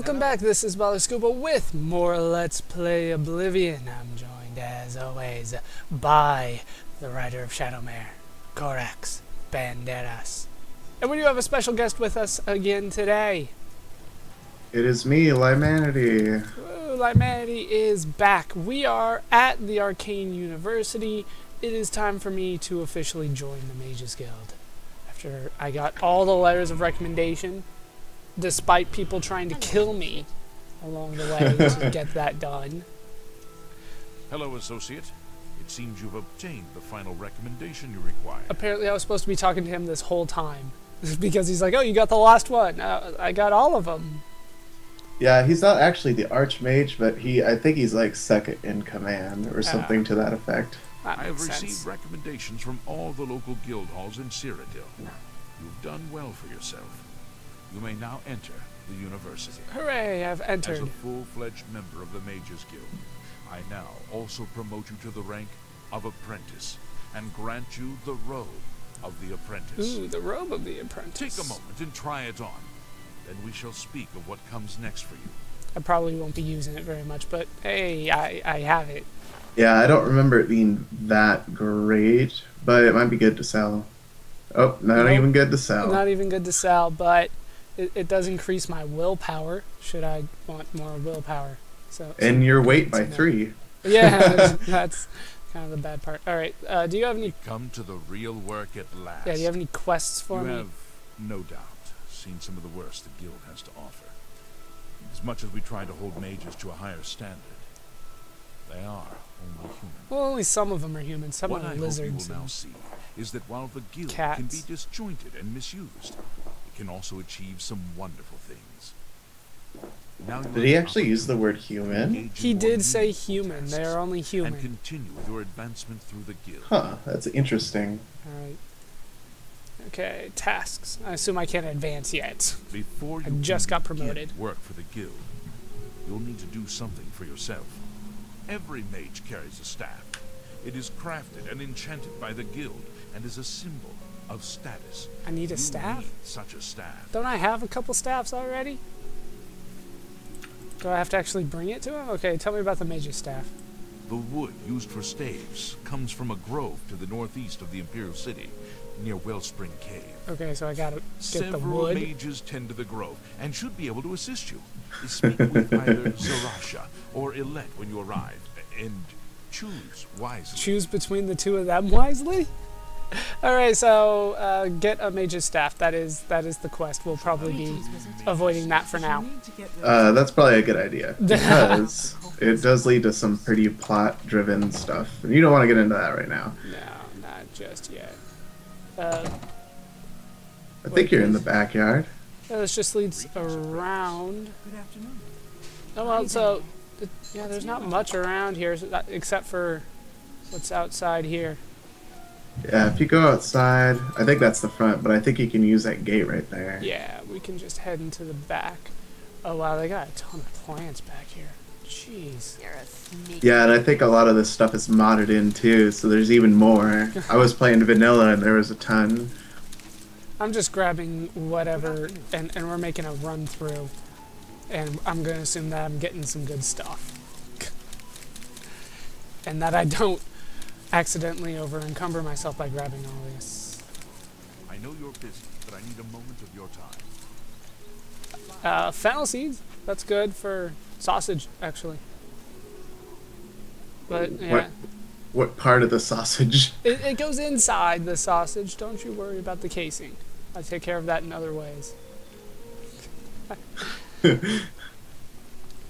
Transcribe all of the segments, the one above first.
welcome back. This is Baller Scuba with more Let's Play Oblivion. I'm joined, as always, by the writer of Shadowmare, Korax Banderas. And we do have a special guest with us again today. It is me, Lymanity. Ooh, Lymanity is back. We are at the Arcane University. It is time for me to officially join the Mages Guild. After I got all the letters of recommendation, despite people trying to kill me along the way to get that done. Hello, Associate. It seems you've obtained the final recommendation you require. Apparently, I was supposed to be talking to him this whole time. because he's like, oh, you got the last one. Uh, I got all of them. Yeah, he's not actually the Archmage, but he I think he's like second in command or something to that effect. That I have makes received sense. recommendations from all the local guild halls in Cyrodiil. You've done well for yourself. You may now enter the university. Hooray, I've entered. As entered. a full-fledged member of the Mages Guild, I now also promote you to the rank of apprentice and grant you the robe of the apprentice. Ooh, the robe of the apprentice. Take a moment and try it on. Then we shall speak of what comes next for you. I probably won't be using it very much, but hey, I, I have it. Yeah, I don't remember it being that great, but it might be good to sell. Oh, not Nope. even good to sell. Not even good to sell, but it, it does increase my willpower, should I want more willpower. So, so and your weight by No. three. yeah, that's kind of the bad part. All right, uh, do you have any? Come to the real work at last. Yeah, do you have any quests for You me? have, no doubt, seen some of the worst the guild has to offer. As much as we try to hold mages to a higher standard, they are only human. Well, only some of them are human. Some what are I lizards. hope you will now see is that while the guild Cats. can be disjointed and misused, it can also achieve some wonderful things. Now Did he actually use the word human? He did say human. They are only And human. continue with your advancement through the guild. Huh, that's interesting. All right. Okay, tasks. I assume I can't advance yet. Before I you just got promoted. Work for the guild. You'll need to do something for yourself. Every mage carries a staff. It is crafted and enchanted by the guild and is a symbol of status. I need a You staff? need such a staff. Don't I have a couple staffs already? Do I have to actually bring it to him? Okay, tell me about the mage's staff. The wood used for staves comes from a grove to the northeast of the Imperial City, near Wellspring Cave. Okay, so I gotta get the wood. Several mages tend to the grove and should be able to assist you. Speak with either Zarasha or Illet when you arrive, and choose wisely. Choose between the two of them wisely. All right, so uh, get a mage's staff. That is that is the quest. We'll probably be avoiding that for now. Uh, that's probably a good idea because it does lead to some pretty plot-driven stuff, and you don't want to get into that right now. No, not just yet. Uh, I Wait, think you're in the backyard. yeah, this just leads around. Good afternoon. Oh well, so yeah, there's not much around here except for what's outside here. Yeah, if you go outside, I think that's the front, but I think you can use that gate right there. Yeah, we can just head into the back. Oh wow, they got a ton of plants back here. Jeez. You're a sneaky. Yeah, and I think a lot of this stuff is modded in too, so there's even more. I was playing vanilla and there was a ton. I'm just grabbing whatever, and, and we're making a run through. And I'm going to assume that I'm getting some good stuff. and that I don't accidentally over encumber myself by grabbing all this. I know you're busy, but I need a moment of your time. Uh, fennel seeds, that's good for sausage, actually. But, yeah. What? What part of the sausage? It, it goes inside the sausage. Don't you worry about the casing. I take care of that in other ways.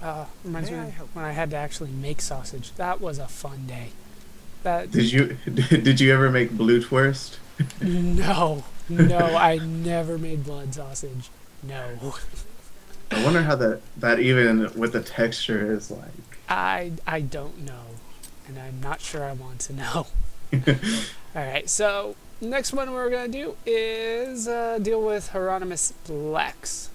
uh, reminds May me I when I had to actually make sausage. That was a fun day. That Did you did you ever make blue twist? no, no, I never made blood sausage. No, I wonder how that that even with the texture is like. I I don't know, and I'm not sure I want to know. All right, so next one we're gonna do is uh, deal with Hieronymus Lex.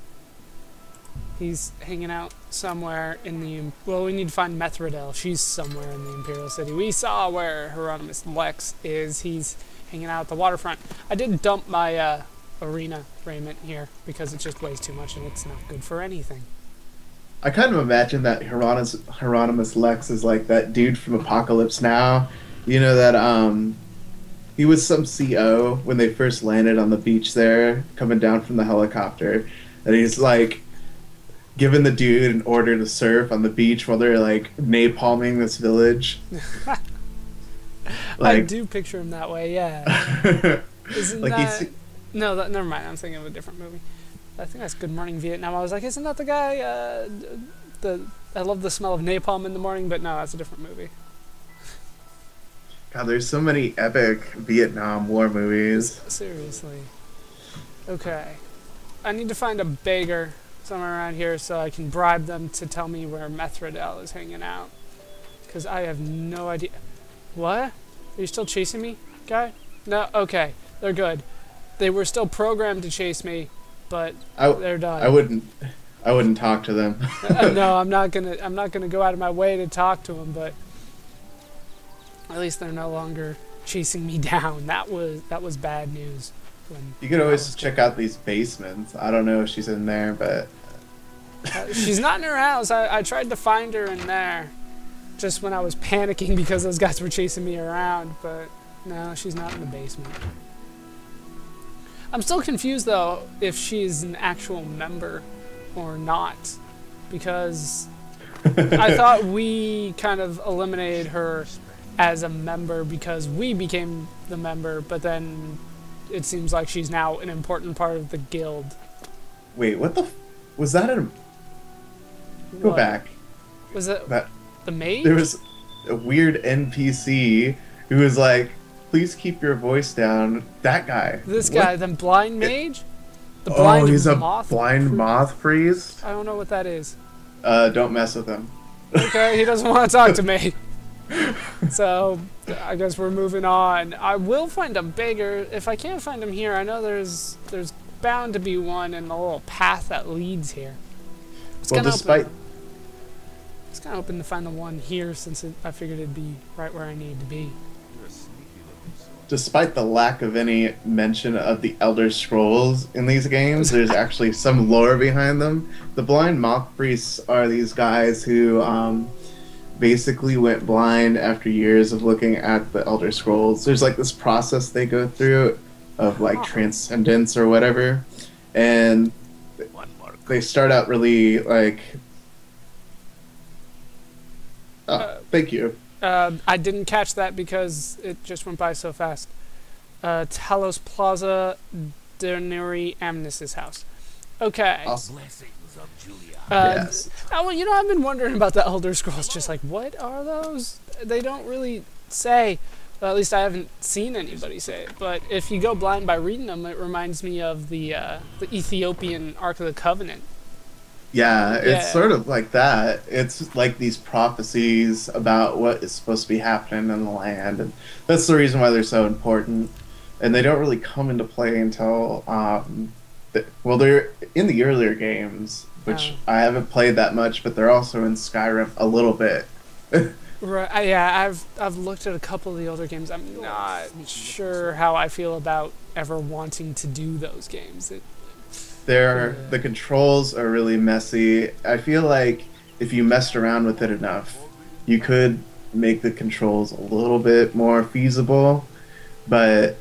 He's hanging out somewhere in the. Well, we need to find Methredhel. She's somewhere in the Imperial City. We saw where Hieronymus Lex is. He's hanging out at the waterfront. I did dump my uh, arena raiment here because it just weighs too much and it's not good for anything. I kind of imagine that Hieronymus, Hieronymus Lex is like that dude from Apocalypse Now. You know that um, he was some CO when they first landed on the beach there, coming down from the helicopter, and he's like giving the dude an order to surf on the beach while they're like napalming this village. like, I do picture him that way. Yeah. Isn't like that? No, that, never mind. I'm thinking of a different movie. I think that's Good Morning Vietnam. I was like, isn't that the guy? Uh, the I love the smell of napalm in the morning, but no, that's a different movie. God, there's so many epic Vietnam War movies. Seriously. Okay. I need to find a beggar somewhere around here so I can bribe them to tell me where Methredhel is hanging out. Because I have no idea. What? Are you still chasing me, guy? No? Okay. They're good. They were still programmed to chase me, but I, they're done. I wouldn't I wouldn't talk to them. Uh, no, I'm not gonna. I'm not gonna go out of my way to talk to them, but at least they're no longer chasing me down. That was that was bad news. When You could always check out these basements. I don't know if she's in there, but Uh, she's not in her house. I, I tried to find her in there, just when I was panicking because those guys were chasing me around. But no, she's not in the basement. I'm still confused though if she's an actual member or not, because I thought we kind of eliminated her as a member because we became the member, but then it seems like she's now an important part of the guild. wait, what the f- was that? A, go What? back. Was it That the maid? there was a weird NPC who was like, "Please keep your voice down." That guy. This What? guy, the blind mage? The blind Oh, blind he's a moth blind moth priest. I don't know what that is. Uh, don't mess with him. Okay, he doesn't want to talk to me. So, I guess we're moving on. I will find a beggar. If I can't find him here, I know there's there's bound to be one in the little path that leads here. It's Well, despite open, it's kind of hoping to find the one here since it, I figured it'd be right where I need to be. You're a sneaky looking sort. despite the lack of any mention of the Elder Scrolls in these games, there's actually some lore behind them. The blind moth priests are these guys who um, basically went blind after years of looking at the Elder Scrolls. There's like this process they go through of like transcendence or whatever, and they start out really like. Thank you. Uh, I didn't catch that because it just went by so fast. Uh, Talos Plaza, Dynari Amnis's house. Okay. Awesome. blessings of Julia. Uh, yes. Oh, well, you know, I've been wondering about the Elder Scrolls. Just like, what are those? They don't really say. Well, at least I haven't seen anybody say it. But if you go blind by reading them, it reminds me of the uh, the Ethiopian Ark of the Covenant. Yeah, it's Yeah. sort of like that. It's like these prophecies about what is supposed to be happening in the land, and that's the reason why they're so important. And they don't really come into play until, um, the, well, they're in the earlier games, which Oh. I haven't played that much, but they're also in Skyrim a little bit. Right. Yeah, I've I've looked at a couple of the older games. I'm not sure how I feel about ever wanting to do those games. It, They're Yeah. the controls are really messy. I feel like if you messed around with it enough, you could make the controls a little bit more feasible, but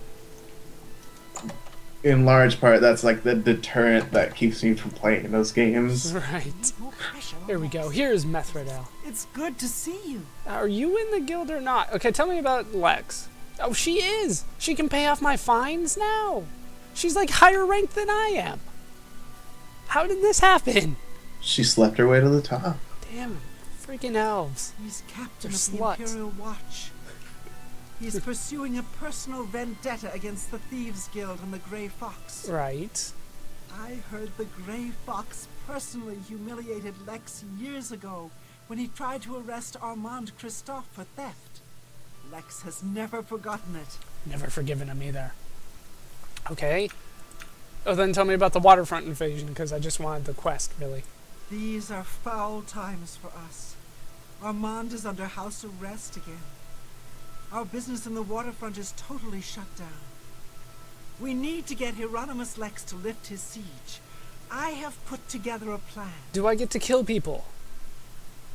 in large part that's like the deterrent that keeps me from playing those games. right. No pressure. Here we go. Here's Methredhel. It's good to see you. Are you in the guild or not? Okay, tell me about Lex. Oh, she is. She can pay off my fines now. She's like higher ranked than I am. How did this happen? She slept her way to the top. Damn, freaking elves. He's captain They're of the. Imperial Watch. He's pursuing a personal vendetta against the Thieves Guild and the Grey Fox. Right. I heard the Grey Fox personally humiliated Lex years ago when he tried to arrest Armand Christophe for theft. Lex has never forgotten it. Never forgiven him either. Okay. Oh, then tell me about the waterfront invasion, because I just wanted the quest, really. These are foul times for us. Armand is under house arrest again. Our business in the waterfront is totally shut down. We need to get Hieronymus Lex to lift his siege. I have put together a plan. Do I get to kill people?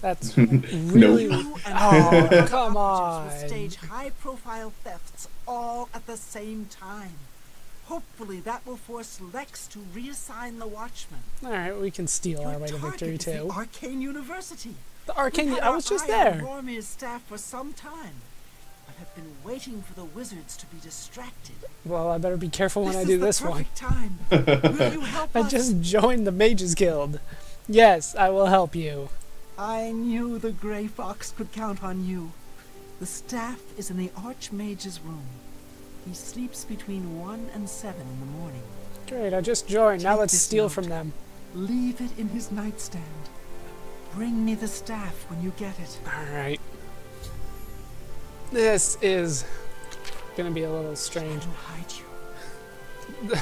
That's really. You and Oh, come on. will stage high-profile thefts all at the same time. Hopefully, that will force Lex to reassign the Watchmen. All right, we can steal our way to victory is the too. Arcane University. The arcane. I was just there. Rormir's staff for some time, but have been waiting for the wizards to be distracted. Well, I better be careful when this I is do this one. time. Will you help I us? just joined the Mages Guild. Yes, I will help you. I knew the Grey Fox could count on you. The staff is in the Archmage's room. He sleeps between 1 and 7 in the morning. Great, I just joined. Now let's steal note. from them. Leave it in his nightstand. Bring me the staff when you get it. All right. This is gonna be a little strange. I'll hide you.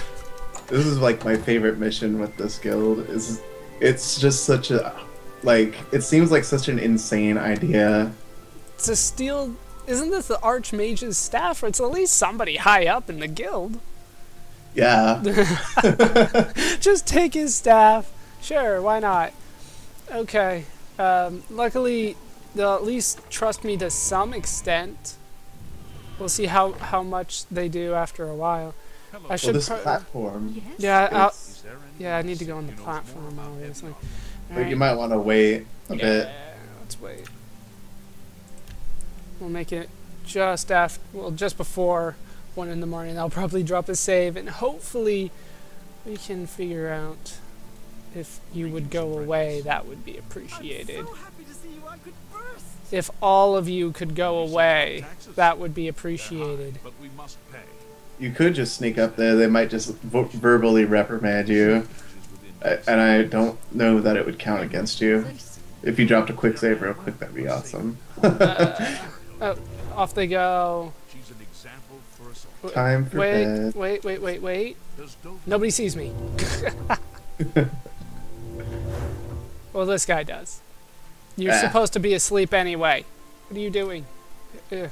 This is like my favorite mission with this guild. Is it's just such a like it seems like such an insane idea. To steal, isn't this the Archmage's staff? It's at least somebody high up in the guild. Yeah. Just take his staff. Sure, why not? Okay. Um, luckily, they'll at least trust me to some extent. We'll see how, how much they do after a while. Hello. I well, should. this platform. Yes? yeah, I'll, is- Is there any yeah, I need to go on the you know more platform, about obviously. Epilogue? But you might want to wait a bit. yeah, bit. let's wait. We'll make it just after, well, just before one in the morning. I'll probably drop a save, and hopefully, we can figure out if you would go away. That would be appreciated. So happy to see you. I could burst. If all of you could go away, that would be appreciated. but we must pay. You could just sneak up there. They might just vo- verbally reprimand you, Which is within I- and I don't know that it would count against you. If you dropped a quick save real quick, that'd be awesome. Uh, off they go. She's an example for us all. Time for Wait, bed. wait, wait, wait, wait. Does Nobody sees me. well, this guy does. You're Ah. supposed to be asleep anyway. What are you doing? Ugh.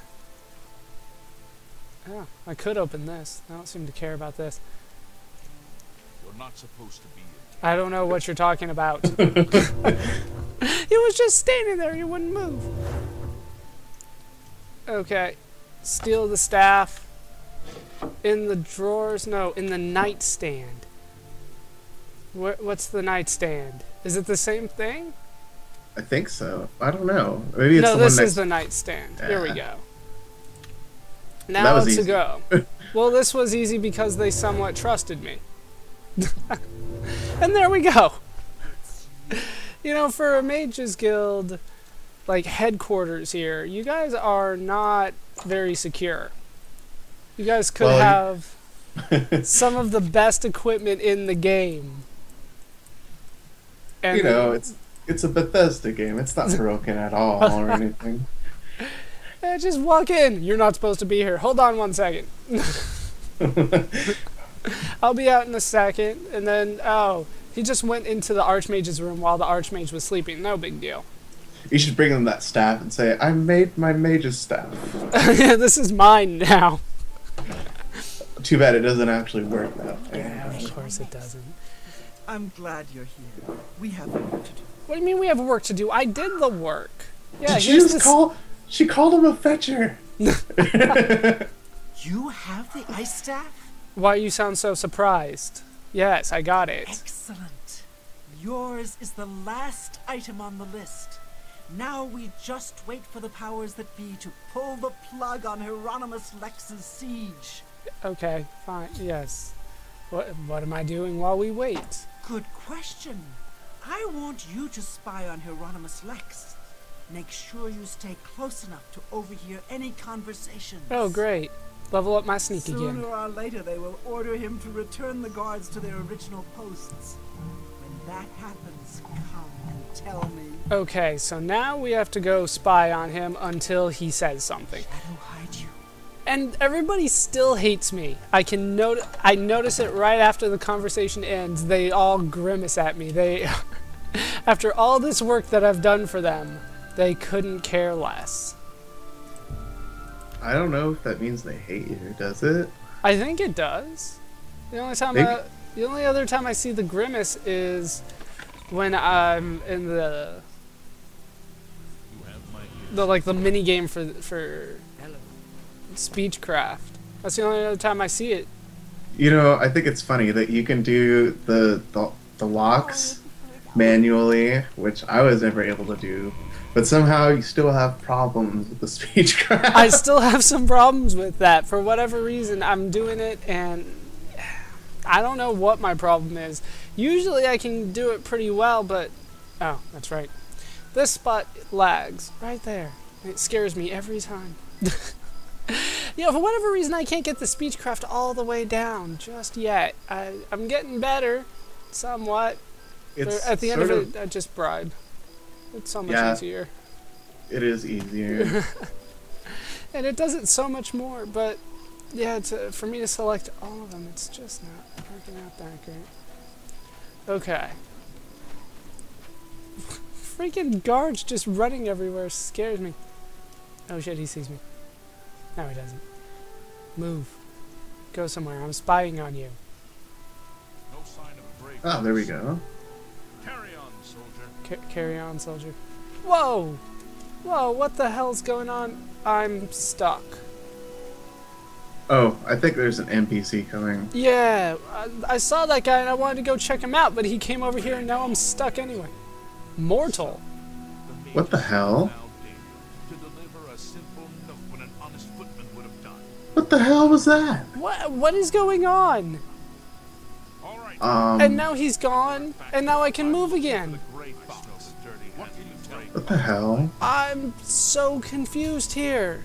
Oh, I could open this. I don't seem to care about this. You're not supposed to be. I don't know what you're talking about. he was just standing there. He wouldn't move. Okay. Steal the staff. In the drawers? No, in the nightstand. Where, what's the nightstand? Is it the same thing? I think so. I don't know. Maybe it's no, the this is the nightstand. Here we Yeah. go. Now to easy. go. well, this was easy because they somewhat trusted me. and there we go. You know, for a Mages Guild, like headquarters here, you guys are not very secure. You guys could Well, have some of the best equipment in the game. And you know, it's it's a Bethesda game. It's not broken at all or anything. Eh, just walk in. You're not supposed to be here. Hold on one second. I'll be out in a second. And then, oh, he just went into the Archmage's room while the Archmage was sleeping. No big deal. You should bring them that staff and say, "I made my mage's staff." yeah, this is mine now. Too bad it doesn't actually work that way. Yeah, of course it doesn't. I'm glad you're here. We have work to do. What do you mean we have work to do? I did the work. Yeah, Did she just this. call? She called him a fetcher. You have the ice staff? Why you sound so surprised? Yes, I got it. Excellent. Yours is the last item on the list. Now we just wait for the powers that be to pull the plug on Hieronymus Lex's siege. Okay, fine. Yes. What What am I doing while we wait? Good question. I want you to spy on Hieronymus Lex. Make sure you stay close enough to overhear any conversations. Oh, great. Level up my sneak Sooner again. or later, they will order him to return the guards to their original posts. When that happens, come and tell me. Okay, so now we have to go spy on him until he says something. Shadow hide you. And everybody still hates me. I can note I notice it right after the conversation ends. They all grimace at me. They after all this work that I've done for them, they couldn't care less. I don't know if that means they hate you. Does it? I think it does. The only time Maybe- I, the only other time I see the grimace is when I'm in the the like the mini game for for speechcraft. That's the only other time I see it. You know, I think it's funny that you can do the the, the locks manually, which I was never able to do, but somehow you still have problems with the speechcraft. I still have some problems with that for whatever reason. I'm doing it and I don't know what my problem is. Usually I can do it pretty well, but oh, that's right. This spot lags right there. It scares me every time. you know, for whatever reason, I can't get the speechcraft all the way down just yet. I, I'm getting better, somewhat. it's at the end of it, I just bribe. It's so much Yeah. easier. it is easier. And it does it so much more, but yeah, to, for me to select all of them, it's just not working out that great. Okay. Freaking guards just running everywhere scares me. Oh shit, he sees me. No, he doesn't. Move. Go somewhere. I'm spying on you. No sign of a break. oh, there we go. Carry on, soldier. Ca- carry on, soldier. Whoa! Whoa, what the hell's going on? I'm stuck. Oh, I think there's an NPC coming. Yeah, I, I saw that guy and I wanted to go check him out, but he came over here and now I'm stuck anyway. Mortal. What the hell? allowed Daniel To deliver a simple note when an honest footman would have done. What the hell was that? What what is going on? Um, And now he's gone, and now I can move again. the gray fox. Dirty what can you tell me? what the hell? I'm so confused here.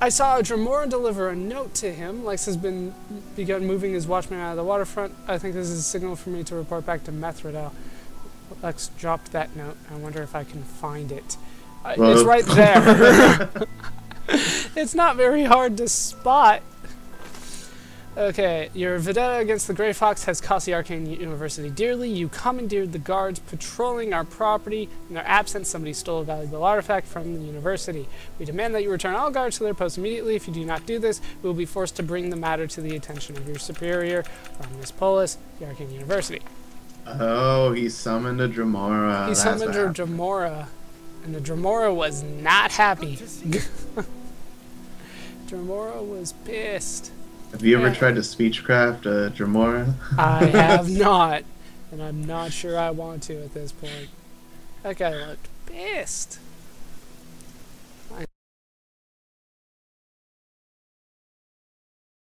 I saw a Dremora deliver a note to him. Lex has been begun moving his watchman out of the waterfront. I think this is a signal for me to report back to Methredhel. Lex dropped that note. I wonder if I can find it. Uh, it's right there. it's not very hard to spot. Okay, your vendetta against the Grey Fox has cost the Arcane University dearly. You commandeered the guards patrolling our property. In their absence, somebody stole a valuable artifact from the university. We demand that you return all guards to their posts immediately. If you do not do this, we will be forced to bring the matter to the attention of your superior, Raminus Polus, the Arcane University. Oh, he summoned a Dremora. he That's summoned a her. Dremora, and the Dremora was not happy. Dremora was pissed. Have you ever tried to speechcraft a Dremora? I have not, and I'm not sure I want to at this point. That guy looked pissed.